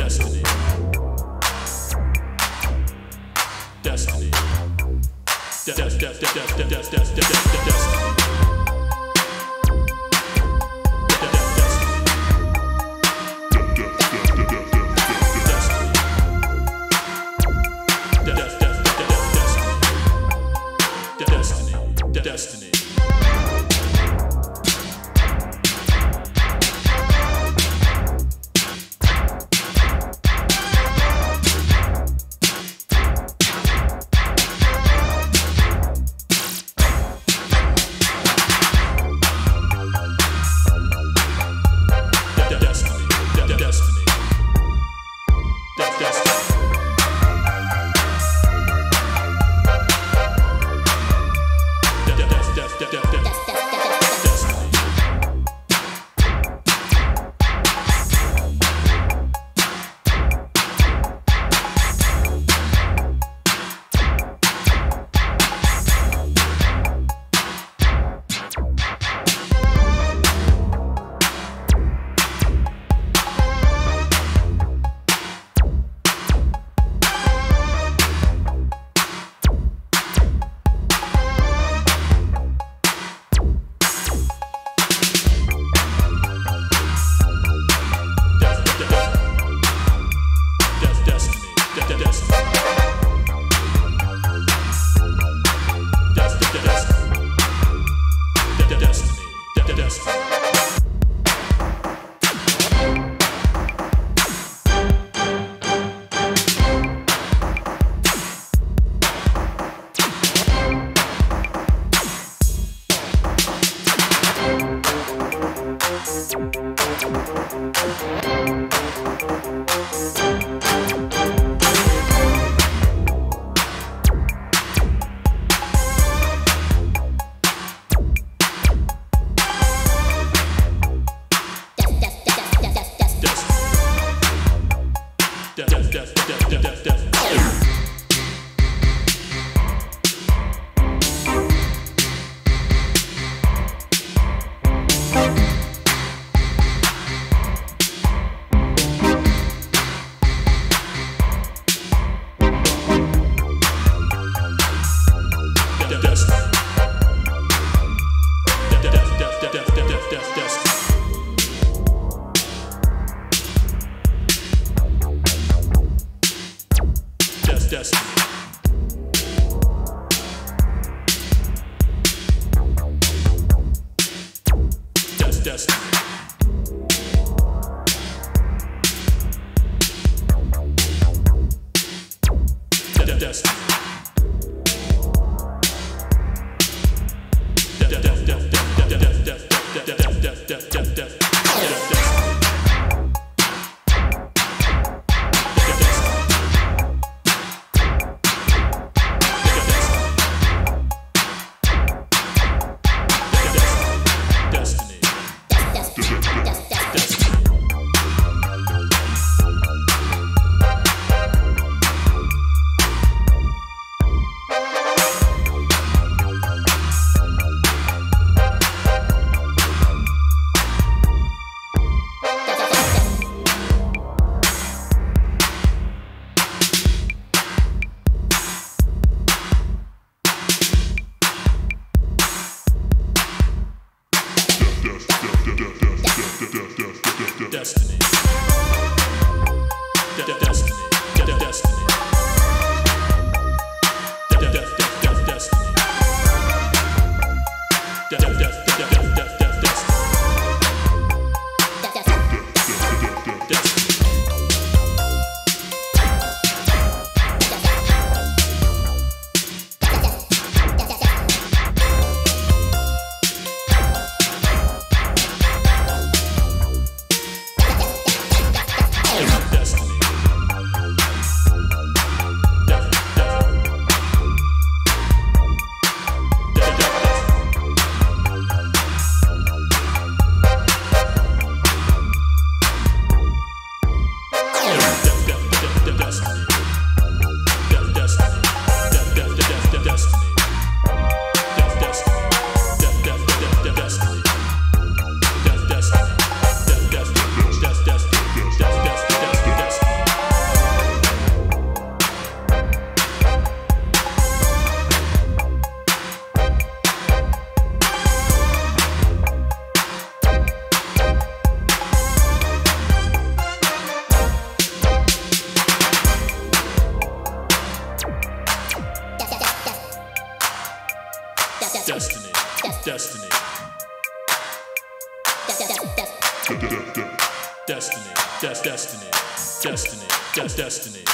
Destiny. Destiny. Destiny. Destiny. Destiny. Thank you. death, death, death, death, death, death. Dust. Dust, dust. Dust. dust. Destiny. Destiny. Destiny, destiny, destiny, des- destiny, des- destiny, des- destiny.